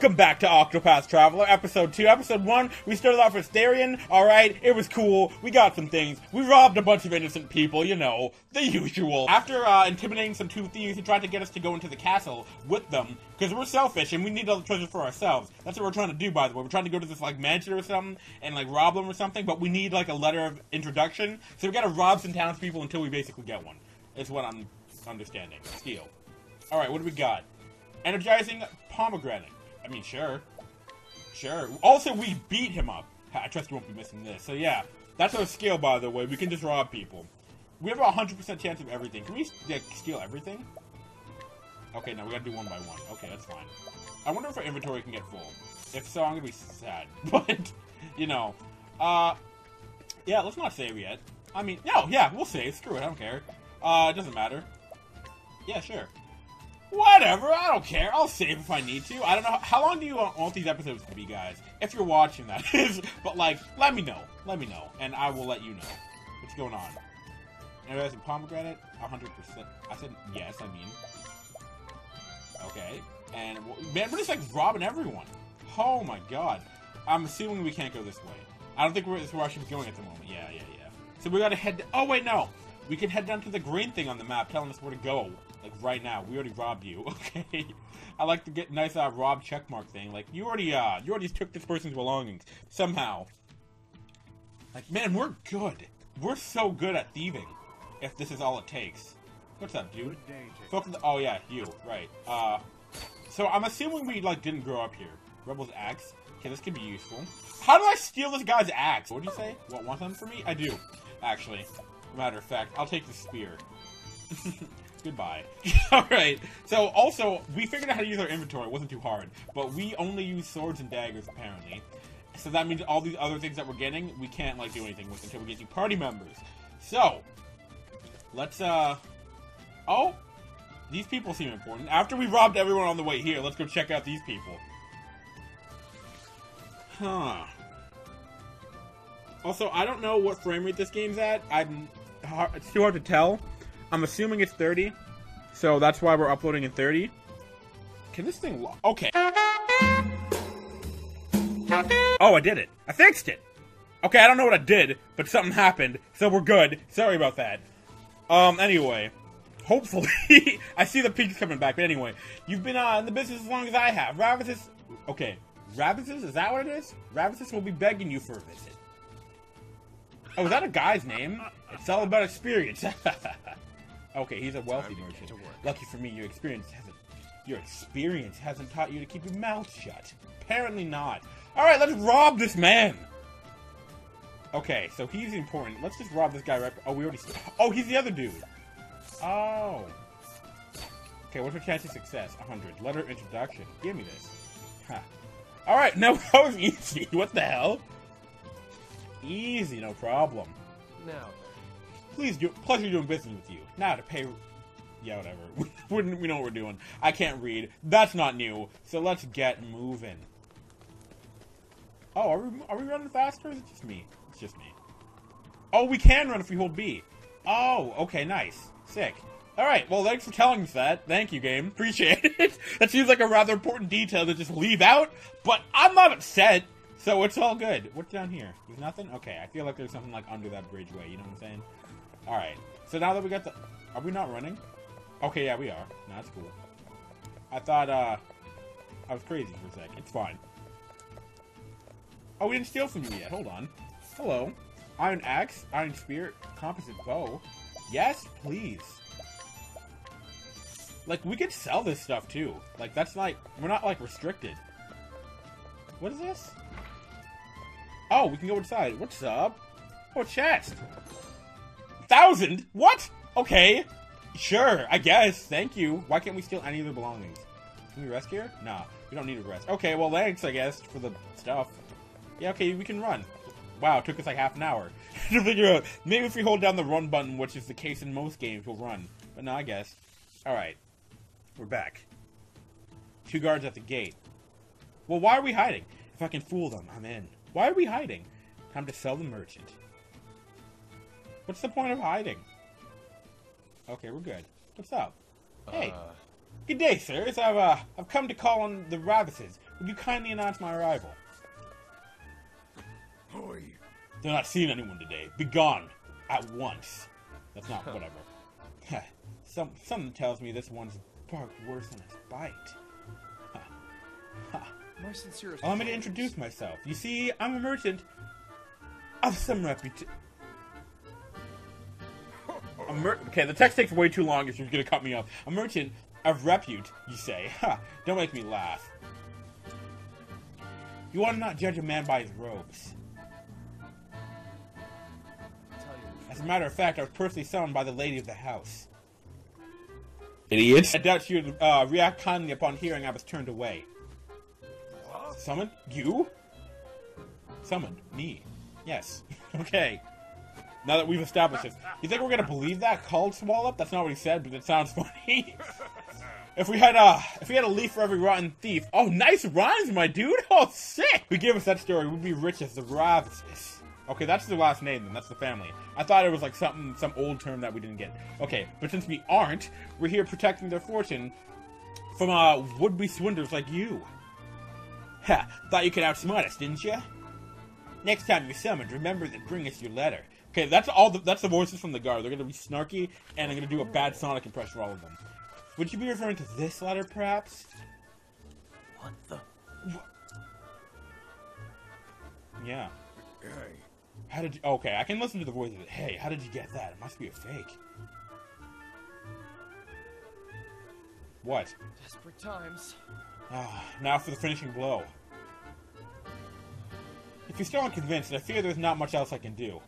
Welcome back to Octopath Traveler, episode 2. Episode 1, we started off with Therion. Alright, it was cool. We got some things. We robbed a bunch of innocent people, you know, the usual. After uh, intimidating some two thieves, he tried to get us to go into the castle with them, because we're selfish and we need all the treasure for ourselves. That's what we're trying to do, by the way. We're trying to go to this, like, mansion or something and, like, rob them or something, but we need, like, a letter of introduction. So we gotta rob some townspeople until we basically get one. Is what I'm understanding. Steal. Alright, what do we got? Energizing pomegranate. I mean, sure. Sure. Also, we beat him up. I trust you won't be missing this. So yeah, that's our skill, by the way. We can just rob people. We have a 100% chance of everything. Can we steal everything? Okay, now we gotta do one by one. Okay, that's fine. I wonder if our inventory can get full. If so, I'm gonna be sad. But, you know. Uh, yeah, let's not save yet. I mean, no, yeah, we'll save. Screw it, I don't care. Uh, it doesn't matter. Yeah, sure. Whatever, I don't care. I'll save if I need to. I don't know. How long do you want these episodes to be, guys? If you're watching, that is. But, like, let me know. Let me know. And I will let you know what's going on. Anyways, pomegranate? 100%. I said yes, I mean. Okay. And, man, we're just, like, robbing everyone. Oh, my God. I'm assuming we can't go this way. I don't think we're, this be going at the moment. Yeah, yeah, yeah. So we gotta head... Oh, wait, no. We can head down to the green thing on the map telling us where to go. Like, right now. We already robbed you, okay? I like to get nice, uh, rob checkmark thing. Like, you already, uh, you already took this person's belongings. Somehow. Like, man, we're good. We're so good at thieving. If this is all it takes. What's up, dude? Focus. Oh yeah, you. Right. Uh. So I'm assuming we like didn't grow up here. Rebel's axe. Okay, this could be useful. How do I steal this guy's axe? What do you say? What want them for me? I do. Actually, matter of fact, I'll take the spear. Goodbye. Alright, so also, we figured out how to use our inventory. It wasn't too hard. But we only use swords and daggers, apparently. So that means all these other things that we're getting, we can't, like, do anything with until we get new party members. So, let's, uh... Oh! These people seem important. After we robbed everyone on the way here, let's go check out these people. Huh. Also, I don't know what frame rate this game's at. I'm... It's too hard to tell. I'm assuming it's 30, so that's why we're uploading in 30. Can this thing Okay. Oh, I did it. I fixed it. Okay, I don't know what I did, but something happened, so we're good. Sorry about that. Um, anyway. Hopefully, I see the peaks coming back, but anyway. You've been uh, in the business as long as I have. Ravisus, okay. Ravisus, is that what it is? Ravisus will be begging you for a visit. Oh, is that a guy's name? It's all about experience. Okay, he's a wealthy merchant. Lucky for me, your experience hasn't your experience hasn't taught you to keep your mouth shut. Apparently not. All right, let's rob this man. Okay, so he's important. Let's just rob this guy right. Oh, we already. Oh, he's the other dude. Oh. Okay, what's your chance of success? 100. Letter introduction. Give me this. Huh. All right, no, that was easy. What the hell? Easy, no problem. Now, Please do. Pleasure doing business with you. Now to pay. Yeah, whatever. we know what we're doing. I can't read. That's not new. So let's get moving. Oh, are we, are we running faster? Is it just me? It's just me. Oh, we can run if we hold B. Oh, okay, nice. Sick. Alright, well, thanks for telling us that. Thank you, game. Appreciate it. that seems like a rather important detail to just leave out, but I'm not upset, so it's all good. What's down here? There's nothing? Okay, I feel like there's something like under that bridgeway, you know what I'm saying? Alright. So now that we got the... Are we not running? Okay, yeah, we are. That's cool. I thought, uh... I was crazy for a sec. It's fine. Oh, we didn't steal from you yet. Hold on. Hello. Iron axe, iron spear, composite bow. Yes, please. Like, we could sell this stuff, too. Like, that's like... We're not, like, restricted. What is this? Oh, we can go inside. What's up? Oh, chest thousand? What? Okay. Sure, I guess. Thank you. Why can't we steal any of their belongings? Can we rest here? Nah, we don't need to rest. Okay, well, thanks, I guess, for the stuff. Yeah, okay, we can run. Wow, it took us like half an hour to figure out. Maybe if we hold down the run button, which is the case in most games, we'll run. But no, I guess. Alright. We're back. Two guards at the gate. Well, why are we hiding? If I can fool them, I'm in. Why are we hiding? Time to sell the merchant. What's the point of hiding? Okay, we're good. What's up? Hey. Uh... Good day, sirs. I've, uh, I've come to call on the Ravuses. Would you kindly announce my arrival? They're not seeing anyone today. Be gone. At once. That's not whatever. Some something tells me this one's barked worse than its bite. Ha. Ha. My sincerest. Allow me to introduce myself. You see, I'm a merchant of some reputation. Mer- okay, the text takes way too long if you're gonna cut me off. A merchant of repute, you say. Ha! Don't make me laugh. You ought to not judge a man by his robes. As a matter of fact, I was personally summoned by the lady of the house. Idiots. I doubt she would uh, react kindly upon hearing I was turned away. Summoned? You? Summoned? Me? Yes. okay. Now that we've established this, you think we're gonna believe that? Called Swallow? That's not what he said, but it sounds funny. if we had uh, if we had a leaf for every rotten thief, oh, nice rhymes, my dude. Oh, sick. If we give us that story, we'd be rich as the Ravuses. Okay, that's the last name then. That's the family. I thought it was like something, some old term that we didn't get. Okay, but since we aren't, we're here protecting their fortune from uh would-be swindlers like you. Ha! Thought you could outsmart us, didn't you? Next time you're summoned, remember to bring us your letter. Okay, that's all. The, that's the voices from the guard. They're gonna be snarky, and I'm gonna do a bad Sonic impression for all of them. Would you be referring to this letter, perhaps? What the? Yeah. Hey. How did you? Okay, I can listen to the voice of it. Hey, how did you get that? It must be a fake. What? Desperate times. Ah, now for the finishing blow. If you're still unconvinced, I fear there's not much else I can do.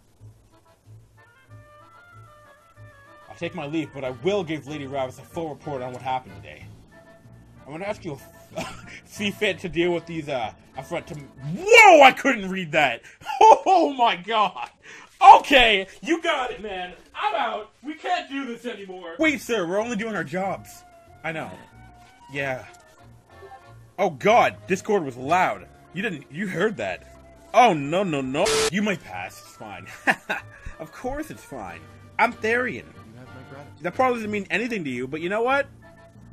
Take my leave, but I will give Lady Ravus a full report on what happened today. I'm gonna ask you see fit to deal with these uh affront to Whoa, I couldn't read that! Oh my god! Okay, you got it, man. I'm out. We can't do this anymore. Wait, sir, we're only doing our jobs. I know. Yeah. Oh god, Discord was loud. You didn't you heard that. Oh no no no. You might pass, it's fine. of course it's fine. I'm Therion. That probably doesn't mean anything to you, but you know what?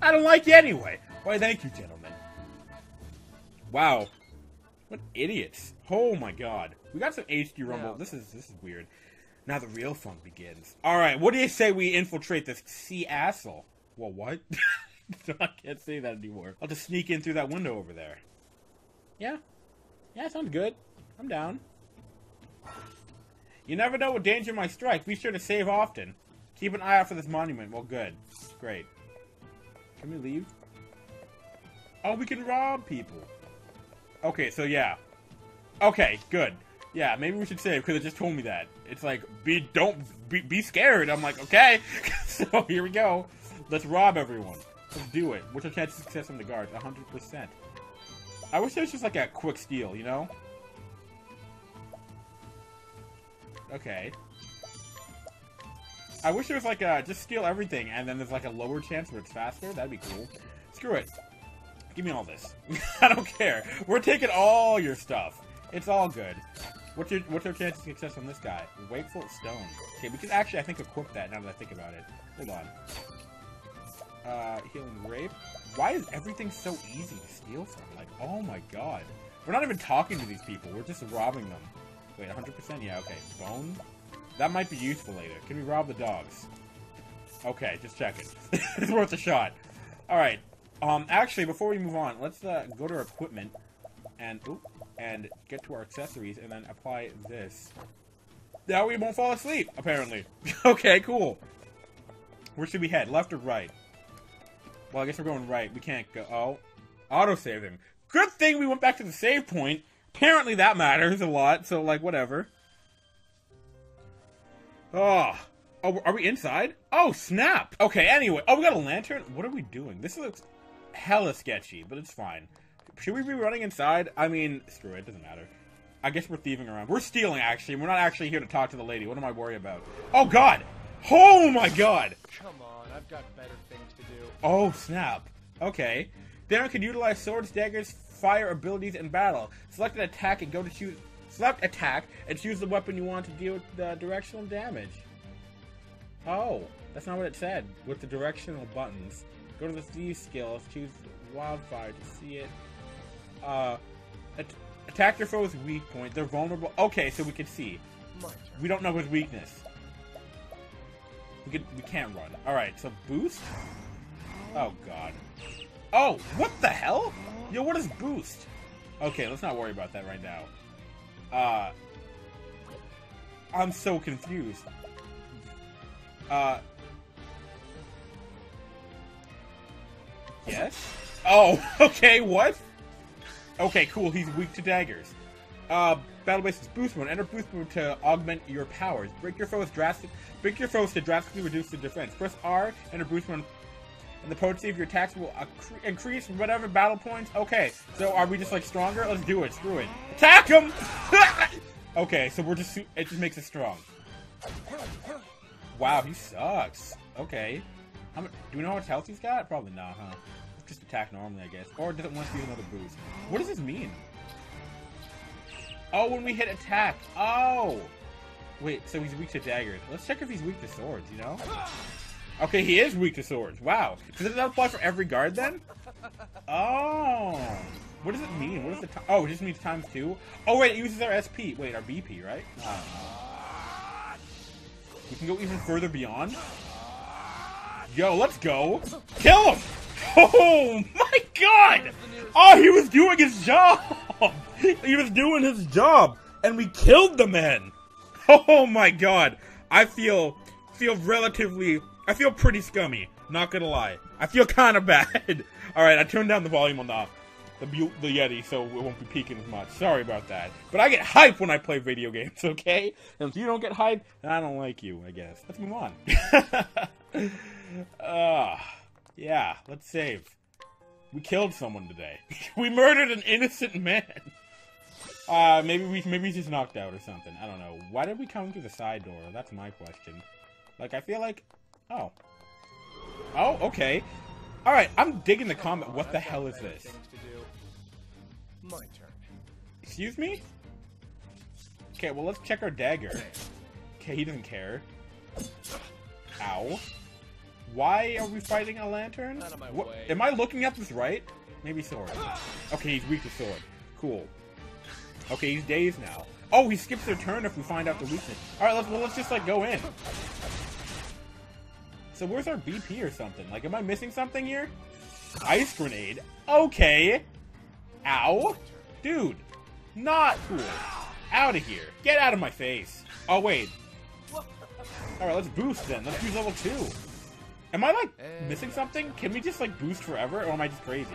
I don't like you anyway. Why thank you, gentlemen. Wow. What idiots. Oh my god. We got some HD rumble. Yeah. This is this is weird. Now the real fun begins. Alright, what do you say we infiltrate this sea asshole? Well what? I can't say that anymore. I'll just sneak in through that window over there. Yeah. Yeah, sounds good. I'm down. You never know what danger might strike. Be sure to save often. Keep an eye out for this monument. Well, good. Great. Can we leave? Oh, we can rob people. Okay, so yeah. Okay, good. Yeah, maybe we should save because it just told me that. It's like be don't be, be scared. I'm like okay. so here we go. Let's rob everyone. Let's do it. What's our chance of success on the guards? 100%. I wish there was just like a quick steal, you know? Okay. I wish there was like a just steal everything and then there's like a lower chance where it's faster. That'd be cool. Screw it. Give me all this. I don't care. We're taking all your stuff. It's all good. What's your what's our chance of success on this guy? Wakeful Stone. Okay, we can actually I think equip that now that I think about it. Hold on. Uh, healing rape. Why is everything so easy to steal from? Like, oh my god. We're not even talking to these people. We're just robbing them. Wait, 100%? Yeah, okay. Bone? That might be useful later. Can we rob the dogs? Okay, just checking. it's worth a shot. Alright. Um, actually, before we move on, let's uh, go to our equipment and oop, and get to our accessories and then apply this. Now we won't fall asleep, apparently. okay, cool. Where should we head? Left or right? Well, I guess we're going right. We can't go. Oh, autosave him. Good thing we went back to the save point. Apparently that matters a lot, so, like, whatever. Oh. Oh, are we inside? Oh, snap! Okay, anyway. Oh, we got a lantern? What are we doing? This looks hella sketchy, but it's fine. Should we be running inside? I mean, screw it, doesn't matter. I guess we're thieving around. We're stealing, actually. We're not actually here to talk to the lady. What am I worried about? Oh, God! Oh, my God! Come on, I've got better things to do. Oh, snap. Okay. Therion can utilize swords, daggers, fire abilities in battle. Select an attack and go to choose. Select attack and choose the weapon you want to deal with the directional damage. Oh, that's not what it said. With the directional buttons, go to the these skills, choose wildfire to see it. Uh, at- attack your foe's weak point. They're vulnerable. Okay, so we can see. We don't know his weakness. We can we can't run. All right, so boost. Oh god. Oh, what the hell? Yo, what is boost? Okay, let's not worry about that right now. Uh, I'm so confused. Uh, yes. Oh, okay. What? Okay, cool. He's weak to daggers. Uh, battle basis boost mode. Enter boost mode to augment your powers. Break your foes drastic. Break your foes to drastically reduce the defense. Press R. Enter boost mode. And the potency of your attacks will increase whatever battle points. Okay, so are we just like stronger? Let's do it. Screw it. Attack him. okay, so we're just it just makes us strong. Wow, he sucks. Okay. How do we know how much health he's got? Probably not, huh? Just attack normally, I guess. Or does it want to use another boost? What does this mean? Oh, when we hit attack. Oh! Wait, so he's weak to daggers. Let's check if he's weak to swords, you know? Okay, he is weak to swords. Wow. Does that apply for every guard then? Oh. What does it mean? What is the time? Oh, it just means times two? Oh, wait, it uses our SP. Wait, our BP, right? We can go even further beyond? Yo, let's go. Kill him! Oh my god! Oh, he was doing his job! He was doing his job! And we killed the man! Oh my god! I feel feel relatively I feel pretty scummy, not gonna lie. I feel kinda bad. Alright, I turned down the volume on the the, the Yeti, so it won't be peaking as much. Sorry about that. But I get hype when I play video games, okay? And if you don't get hype, I don't like you, I guess. Let's move on. uh, yeah, let's save. We killed someone today. we murdered an innocent man. Uh, maybe we maybe he's just knocked out or something. I don't know. Why did we come through the side door? That's my question. Like, I feel like... Oh. Oh, okay. Alright, I'm digging the comment. What the hell is this? things to do. My turn. Excuse me? Okay, well, let's check our dagger. Okay, he doesn't care. Ow. Why are we fighting a lantern? Out of my What- Am I looking at this right? Maybe sword. Okay, he's weak to sword. Cool. Okay, he's dazed now. Oh, he skips their turn if we find out the weakness. Alright, let's, well, let's just, like, go in. So where's our BP or something? Like, am I missing something here? Ice grenade? Okay. Ow. Dude. Not cool. Out of here. Get out of my face. Oh, wait. Alright, let's boost then. Let's use level 2. Am I, like, missing something? Can we just, like, boost forever, or am I just crazy?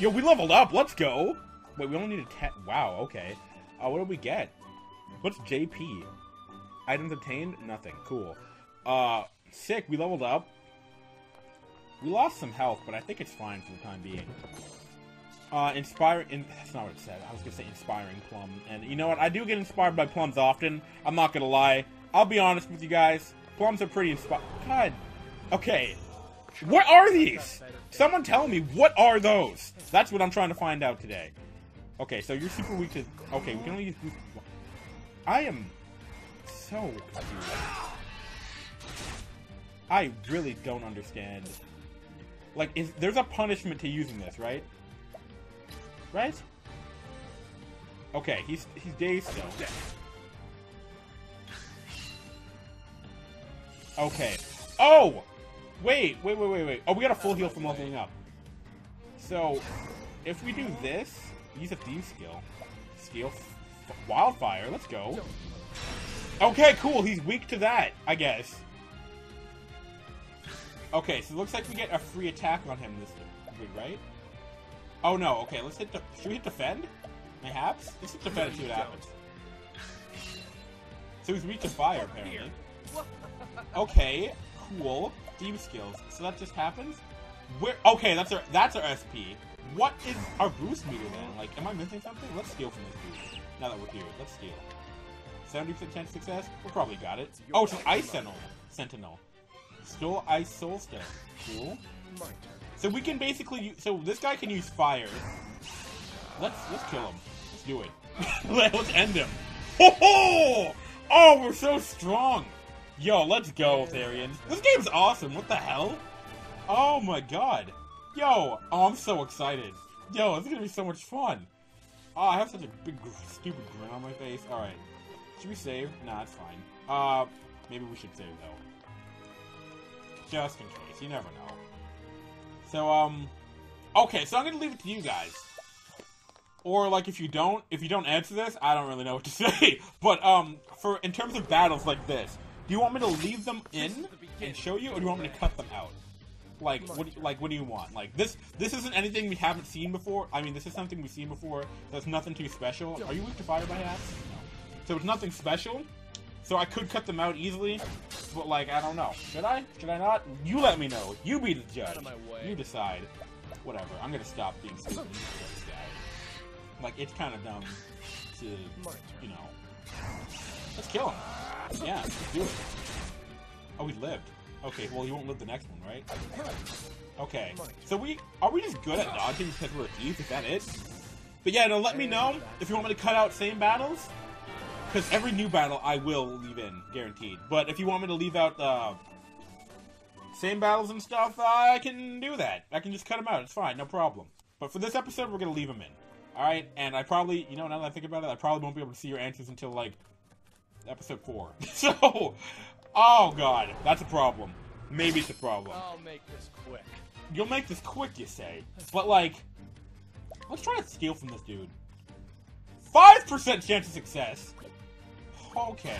Yo, we leveled up. Let's go. Wait, we only need a 10. Wow, okay. Uh, what did we get? What's JP? Items obtained? Nothing. Cool. Uh, sick. We leveled up. We lost some health, but I think it's fine for the time being. Uh, inspiring. In, that's not what it said. I was gonna say inspiring plum. And you know what? I do get inspired by plums often. I'm not gonna lie. I'll be honest with you guys. Plums are pretty inspired. God. Okay. What are these? Someone tell me what are those? That's what I'm trying to find out today. Okay, so you're super weak to. Okay, we can only use. I am so. I really don't understand. Like, is there's a punishment to using this, right? Right? Okay, he's he's dazed still. Okay. Oh! Wait, wait, wait, wait, wait. Oh, we got a full heal from leveling up. So, if we do this, use a thief skill. Skill wildfire. Let's go. Okay, cool. He's weak to that, I guess. Okay, so it looks like we get a free attack on him this week, right? Oh no. Okay, let's hit the. Should we hit defend? Mayhaps. Let's hit defend and see what happens. So he's weak to fire, apparently. Okay, cool. Theme skills. So that just happens. Where? Okay, that's our that's our SP. What is our boost meter then? Like, am I missing something? Let's steal from this boost. Now that we're here, let's steal. Seventy percent chance success. We probably got it. Oh, it's an ice sentinel. Sentinel. Stole ice soul stone. Cool. So we can basically. u- So this guy can use fire. Let's let's kill him. Let's do it. Let- let's end him. Ho ho! Oh, we're so strong. Yo, let's go, Therion. This game's awesome. What the hell? Oh my god. Yo, oh, I'm so excited. Yo, this is gonna be so much fun. Oh, I have such a big, stupid grin on my face. Alright. Should we save? Nah, it's fine. Uh, maybe we should save, though. Just in case. You never know. So, um... Okay, so I'm gonna leave it to you guys. Or, like, if you don't, if you don't answer this, I don't really know what to say. But, um, for, in terms of battles like this, do you want me to leave them in and show you, or do you want me to cut them out? Like, what, like, what do you want? Like, this, this isn't anything we haven't seen before. I mean, this is something we've seen before. There's nothing too special. Are you weak to fire by hats? No. So it's nothing special. So I could cut them out easily, but like, I don't know. Should I? Should I not? You let me know. You be the judge. of my way. You decide. Whatever. I'm gonna stop being stupid and kill this guy. Like, it's kind of dumb to, you know. Let's kill him. Yeah, let's do it. Oh, he lived. Okay, well, he won't live the next one, right? Okay. So we are we just good at dodging because we're a thief? Is that it? But yeah, no, let me know if you want me to cut out same battles. Because every new battle I will leave in, guaranteed. But if you want me to leave out uh, same battles and stuff, I can do that. I can just cut them out. It's fine, no problem. But for this episode, we're gonna leave them in. All right, and I probably, you know, now that I think about it, I probably won't be able to see your answers until like episode four. so, oh god, that's a problem. Maybe it's a problem. I'll make this quick. You'll make this quick, you say. But, like, let's try to steal from this dude. 5% chance of success. Okay.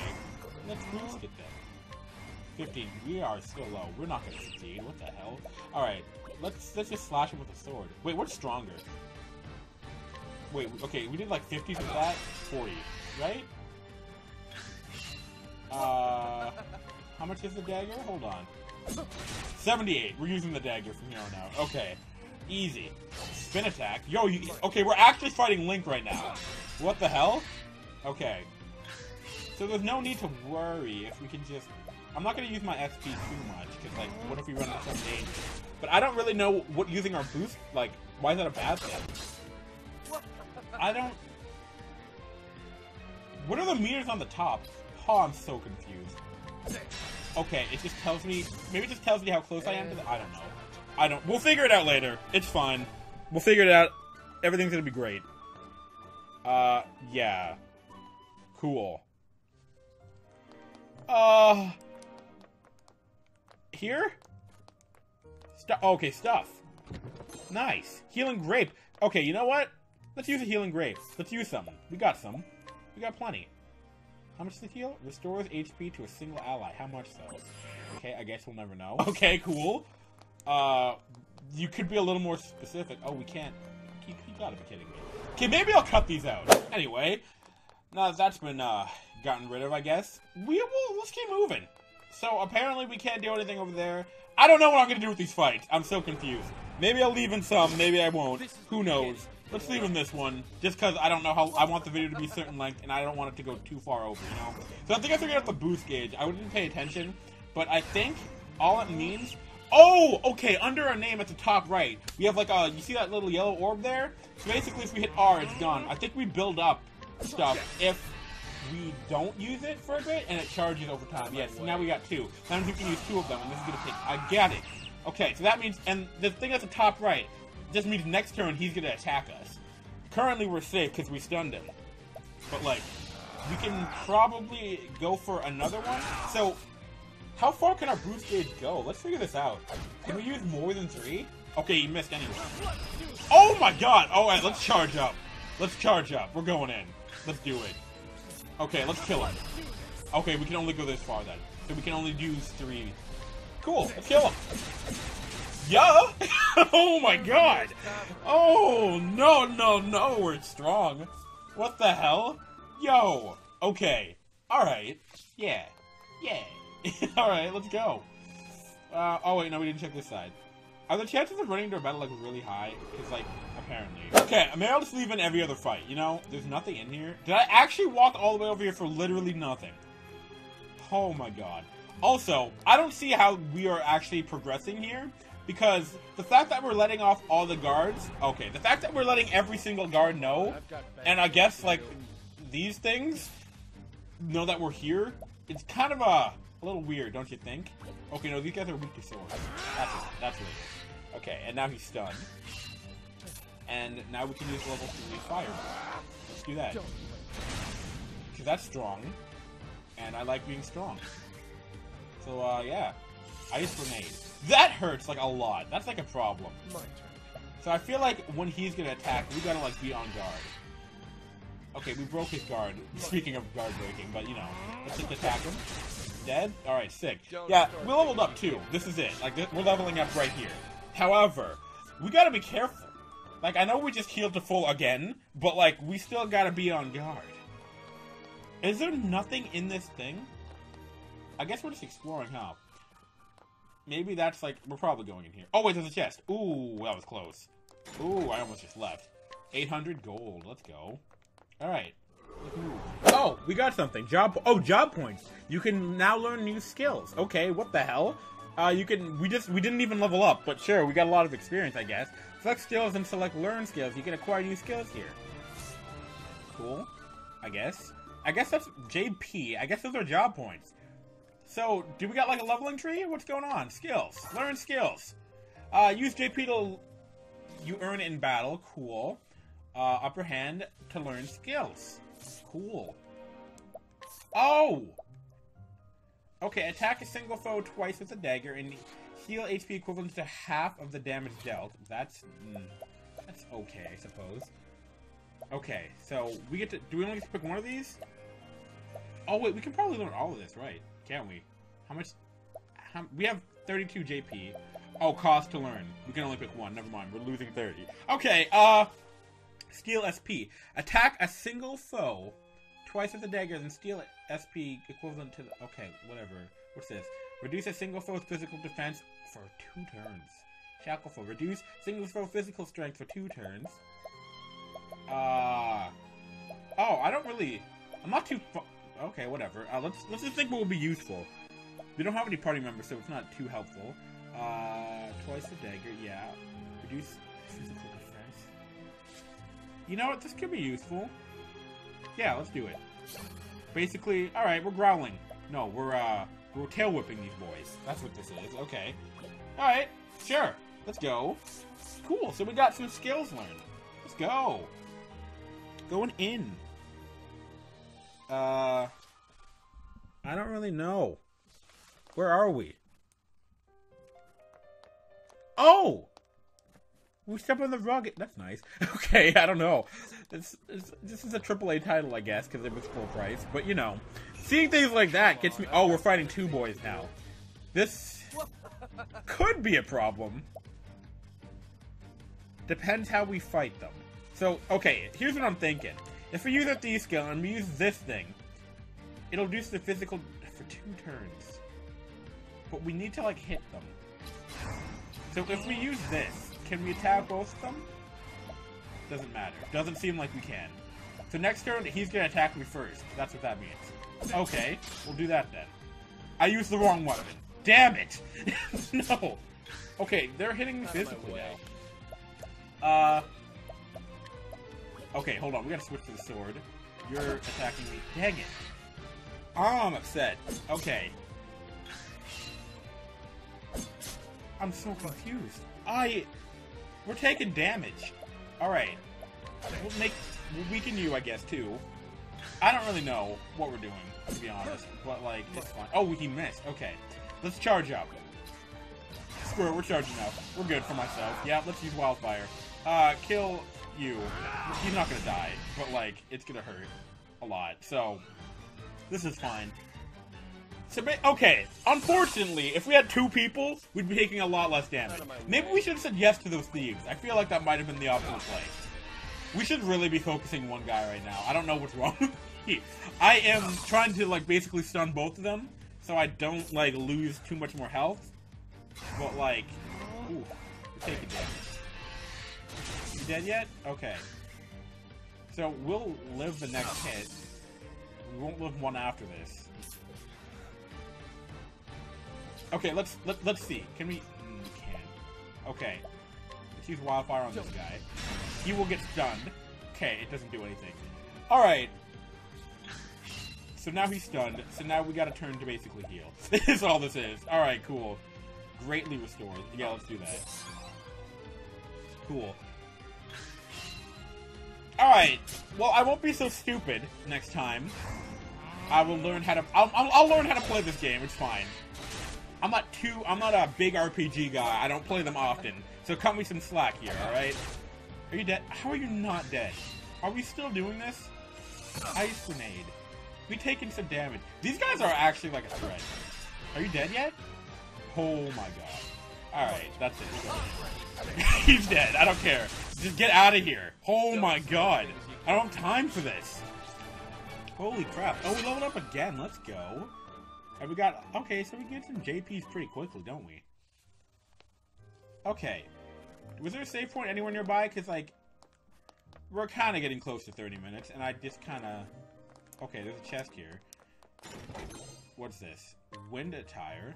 Let's risk it then. 15. We are still low. We're not to succeed. What the hell? Alright. Let's let's just slash him with a sword. Wait, what's stronger? Wait, okay, we did like 50s with that? 40, right? Uh, how much is the dagger? Hold on. 78. We're using the dagger from here on out. Okay. Easy. Spin attack. Yo, you, okay, we're actually fighting Link right now. What the hell? Okay. So there's no need to worry if we can just... I'm not going to use my SP too much, because, like, what if we run into some danger? But I don't really know what using our boost, like, why is that a bad thing? I don't... What are the meters on the top? Oh, I'm so confused. Okay, it just tells me. Maybe it just tells me how close I am to the. I don't know. I don't. We'll figure it out later. It's fine. We'll figure it out. Everything's gonna be great. Uh, yeah. Cool. Uh. Here? Stuff. Okay, stuff. Nice. Healing grape. Okay, you know what? Let's use a healing grape. Let's use some. We got some. We got plenty. How much does it heal? Restores HP to a single ally. How much though? Okay, I guess we'll never know. Okay, cool. Uh, you could be a little more specific. Oh, we can't. You, you gotta be kidding me. Okay, maybe I'll cut these out. Anyway, now that that's been uh gotten rid of, I guess we will. Let's keep moving. So apparently we can't do anything over there. I don't know what I'm gonna do with these fights. I'm so confused. Maybe I'll leave in some. Maybe I won't. Who knows? Let's leave in this one, just because I don't know how I want the video to be certain length, and I don't want it to go too far over, you know. So I think I figured out the boost gauge. I didn't pay attention, but I think all it means. Oh, okay. Under our name at the top right, we have like a. You see that little yellow orb there? So basically, if we hit R, it's gone. I think we build up stuff if we don't use it for a bit, and it charges over time. Yes. so now we got two. That means we can use two of them, and this is gonna take. I get it. Okay, so that means, and the thing at the top right just means next turn he's gonna attack us. Currently, we're safe because we stunned him, but like we can probably go for another one. So, how far can our boost gauge go? Let's figure this out. Can we use more than three? Okay, he missed anyway. Oh my god! Oh, Alright, let's charge up. Let's charge up. We're going in. Let's do it. Okay, let's kill him. Okay, we can only go this far then. So we can only use three. Cool, let's kill him. Yeah! oh my god! Oh, no, no, no, we're strong. What the hell? Yo! Okay. Alright. Yeah. Yeah. Alright, let's go. Uh, oh wait, no, we didn't check this side. Are the chances of running into a battle like really high? Because like, apparently. Okay, maybe I'll just leave in every other fight, you know? There's nothing in here. Did I actually walk all the way over here for literally nothing? Oh my god. Also, I don't see how we are actually progressing here because the fact that we're letting off all the guards, okay, the fact that we're letting every single guard know, I've got bad and I guess like these things know that we're here, it's kind of a, a little weird, don't you think? Okay, no, these guys are weak to swords. That's it. That's. Okay, and now he's stunned. And now we can use level 3 Fireball. Let's do that. Because that's strong. And I like being strong. So, uh, yeah. Ice Grenade. That hurts, like, a lot. That's, like, a problem. So I feel like when he's gonna attack, we gotta, like, be on guard. Okay, we broke his guard. Speaking of guard breaking, but, you know. Let's just attack him. Dead? Alright, sick. Yeah, we leveled up, too. This is it. Like, we're leveling up right here. However, we gotta be careful. Like, I know we just healed to full again, but, like, we still gotta be on guard. Is there nothing in this thing? I guess we're just exploring, huh? Maybe that's like we're probably going in here. Oh wait, there's a chest. Ooh, that was close. Ooh, I almost just left. 800 gold. Let's go. All right. Oh, we got something. Job. Oh, job points. You can now learn new skills. Okay, what the hell? Uh, you can. We just we didn't even level up, but sure, we got a lot of experience, I guess. Select skills and select learn skills. You can acquire new skills here. Cool. I guess. I guess that's JP. I guess those are job points. So, do we got like a leveling tree? What's going on? Skills. Learn skills. Uh, use JP to you earn in battle. Cool. Uh, upper hand to learn skills. Cool. Oh! Okay, attack a single foe twice with a dagger and heal HP equivalent to half of the damage dealt. That's mm, that's okay, I suppose. Okay, so we get to. Do we only get to pick one of these? Oh wait, we can probably learn all of this, right? Can't we? How much? How, we have 32 JP. Oh, cost to learn. We can only pick one. Never mind. We're losing 30. Okay. Uh, steal SP. Attack a single foe twice with the daggers and steal SP equivalent to the. Okay, whatever. What's this? Reduce a single foe's physical defense for two turns. Shackle foe. Reduce single foe physical strength for two turns. Uh. Oh, I don't really. I'm not too. Okay, whatever. Uh, let's let's just think what would be useful. We don't have any party members, so it's not too helpful. Uh, twice the dagger, yeah. Reduce physical defense. You know what? This could be useful. Yeah, let's do it. Basically, all right, we're growling. No, we're uh, we're tail whipping these boys. That's what this is. Okay. All right, sure. Let's go. Cool. So we got some skills learned. Let's go. Going in. Uh, I don't really know. Where are we? Oh! We step on the rug. That's nice. Okay, I don't know. This, is a AAA title, I guess, because it was full price. But, you know, seeing things like that gets me... Oh, we're fighting two boys now. This could be a problem. Depends how we fight them. So, okay, here's what I'm thinking. If we use a thief skill and we use this thing, it'll reduce the physical for two turns. But we need to, like, hit them. So if we use this, can we attack both of them? Doesn't matter. Doesn't seem like we can. So next turn, he's gonna attack me first. That's what that means. Okay, we'll do that then. I used the wrong weapon. Damn it! no! Okay, they're hitting me Out of my physically now. Uh... Okay, hold on. We gotta switch to the sword. You're attacking me. Dang it. I'm upset. Okay. I'm so confused. I... We're taking damage. Alright. We'll make... We'll weaken you, I guess, too. I don't really know what we're doing, to be honest. But, like, it's fine. Oh, he missed. Okay. Let's charge up. Screw it, we're charging up. We're good for myself. Yeah, let's use Wildfire. Uh, kill you. He's not gonna die, but, like, it's gonna hurt a lot. So, this is fine. So, okay, unfortunately, if we had two people, we'd be taking a lot less damage. Maybe we should have said yes to those thieves. I feel like that might have been the optimal play. We should really be focusing one guy right now. I don't know what's wrong. I am trying to, like, basically stun both of them, so I don't, like, lose too much more health. But, like, ooh, we're taking damage. You dead yet? Okay. So, we'll live the next hit. We won't live one after this. Okay, let's let, let's see. Can we? Mm, we can. Okay. Let's use wildfire on this guy. He will get stunned. Okay, it doesn't do anything. All right. So now he's stunned. So now we got to turn to basically heal. This is all this is. All right, cool. Greatly restored. Yeah, let's do that. Cool. Alright, well, I won't be so stupid next time. I will learn how to. I'll, I'll, I'll learn how to play this game. It's fine. I'm not too. I'm not a big RPG guy. I don't play them often. So cut me some slack here. All right. Are you dead? How are you not dead? Are we still doing this? Ice grenade. We taking some damage. These guys are actually like a threat. Are you dead yet? Oh my god. Alright, that's it. He's dead. I don't care. Just get out of here. Oh my god. I don't have time for this. Holy crap. Oh, we leveled up again. Let's go. And we got... Okay, so we get some JPs pretty quickly, don't we? Okay. Was there a save point anywhere nearby? Because, like, we're kind of getting close to 30 minutes, and I just kind of... Okay, there's a chest here. What's this? Wind attire.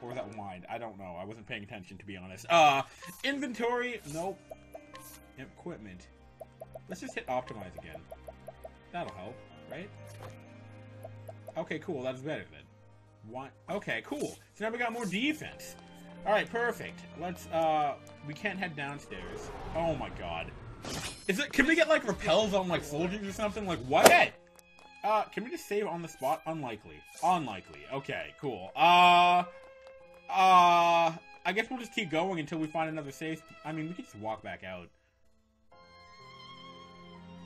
Or that wine? I don't know. I wasn't paying attention, to be honest. Uh, inventory? Nope. Equipment. Let's just hit optimize again. That'll help, right? Okay, cool. That's better then. One. Okay, cool. So now we got more defense. All right, perfect. Let's. Uh, we can't head downstairs. Oh my god. Is it? Can we get like repels on like soldiers or something? Like what? Uh, can we just save on the spot? Unlikely. Unlikely. Okay, cool. Uh, uh, I guess we'll just keep going until we find another safe. I mean, we can just walk back out.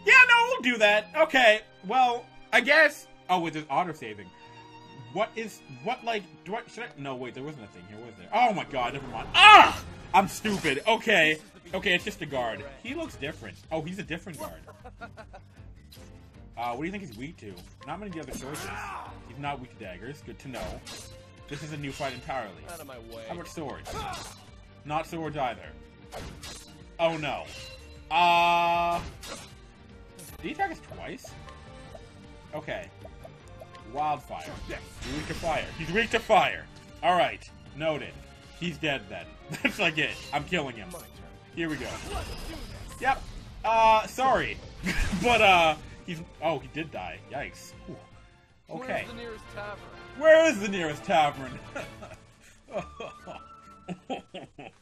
Yeah, no, we'll do that. Okay, well, I guess. Oh, wait, there's auto saving. What is what like? Do I should I? No, wait, there wasn't a thing here, was there? Oh my god, never mind. Ah, I'm stupid. Okay, okay, it's just a guard. He looks different. Oh, he's a different guard. Uh, what do you think he's weak to? Not many of the other choices. He's not weak to daggers. Good to know. This is a new fight entirely. Out of my way. How about swords? Not swords either. Oh no. Uh. Did he attack us twice? Okay. Wildfire. He's weak to fire. He's weak to fire. Alright. Noted. He's dead then. That's like it. I'm killing him. Here we go. Yep. Uh, sorry. but, uh, he's. Oh, he did die. Yikes. Whew. Okay. Where's the nearest tavern? Where is the nearest tavern? okay.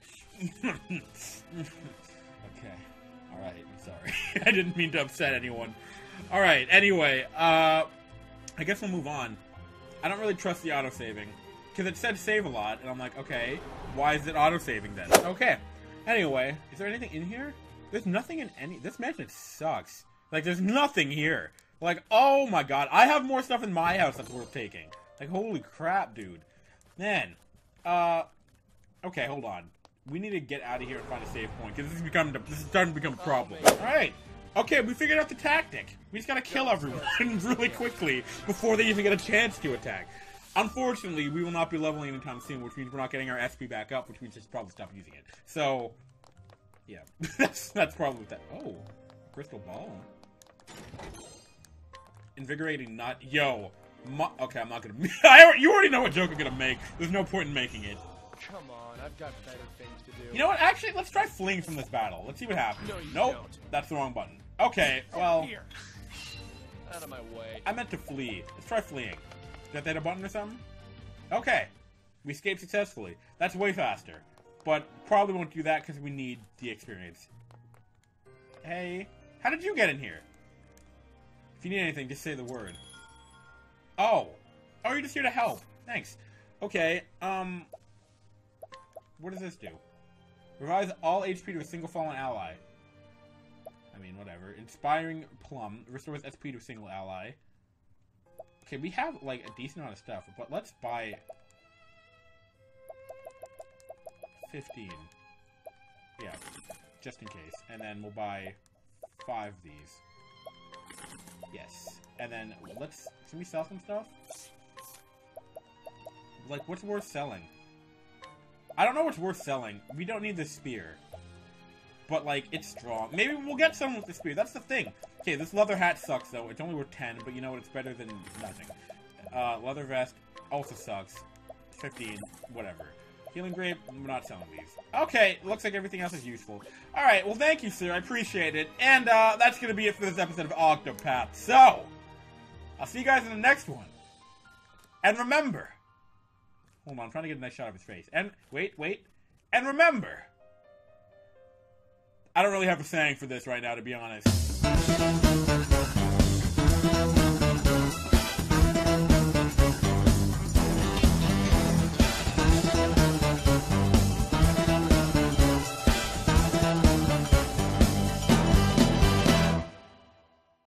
Alright, I'm sorry. I didn't mean to upset anyone. Alright, anyway, uh I guess we'll move on. I don't really trust the auto saving Because it said save a lot, and I'm like, okay, why is it auto saving then? Okay. Anyway, is there anything in here? There's nothing in any this mansion sucks. Like there's nothing here. Like, oh my god, I have more stuff in my house that's worth taking. Like, holy crap, dude. Man. Uh okay, hold on. We need to get out of here and find a save point, because this is becoming this is starting to become a problem. Alright. Okay, we figured out the tactic. We just gotta kill everyone really quickly before they even get a chance to attack. Unfortunately, we will not be leveling anytime soon, which means we're not getting our SP back up, which means just probably stop using it. So, yeah, that's that's probably that. Oh, crystal ball. Invigorating nut. Yo, okay, I'm not gonna. I, you already know what joke I'm gonna make. There's no point in making it. Come on, I've got better things to do. You know what? Actually, let's try fleeing from this battle. Let's see what happens. No, you nope, don't. that's the wrong button. Okay, well, Here. Out of my way. I meant to flee. Let's try fleeing. That that a button or something? Okay, we escaped successfully. That's way faster, but probably won't do that because we need the experience. Hey, how did you get in here? If you need anything, just say the word. Oh, oh, you're just here to help. Thanks. Okay, um, what does this do? Revives all HP to a single fallen ally. I mean, whatever. Inspiring Plum restores SP to a single ally. Okay, we have like a decent amount of stuff, but let's buy 15. Yeah, just in case. And then we'll buy five of these. Yes. And then let's can we sell some stuff? Like what's worth selling? I don't know what's worth selling. We don't need the spear. But, like, it's strong. Maybe we'll get some with the spear. That's the thing. Okay, this leather hat sucks, though. It's only worth 10, but you know what? It's better than nothing. Uh, leather vest also sucks. 15, whatever. Healing grape, we're not selling these. Okay, looks like everything else is useful. Alright, well, thank you, sir. I appreciate it. And, uh, that's gonna be it for this episode of Octopath. So, I'll see you guys in the next one. And remember... Hold on, I'm trying to get a nice shot of his face. And, wait, wait. And remember... I don't really have a saying for this right now, to be honest.